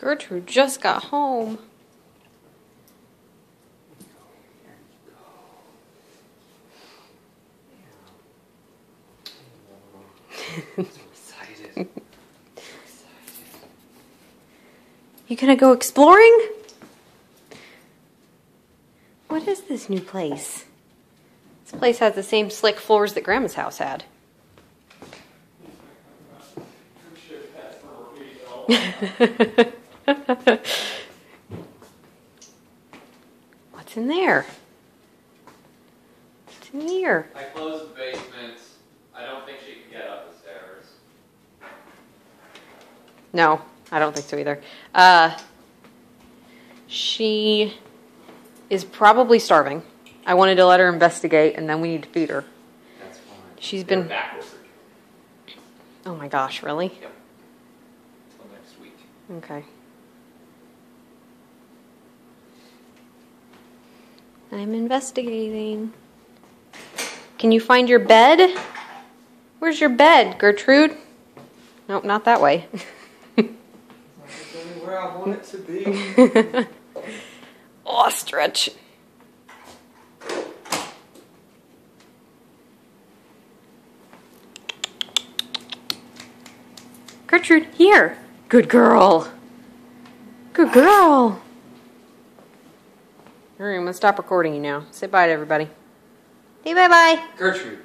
Gertrude just got home. excited. You gonna go exploring? What is this new place? This place has the same slick floors that Grandma's house had. What's in there? What's in here? I closed the basement. I don't think she can get up the stairs. No, I don't think so either. Uh, she is probably starving. I wanted to let her investigate, and then we need to feed her. That's fine. She's They're been- Oh my gosh, really? Yep. Till next week. Okay. I'm investigating. Can you find your bed? Where's your bed, Gertrude? Nope, not that way. where I want it to be. Ostrich. Gertrude, here. Good girl. Good girl. All right, I'm gonna stop recording you now. Say bye to everybody. Say bye bye. Gertrude,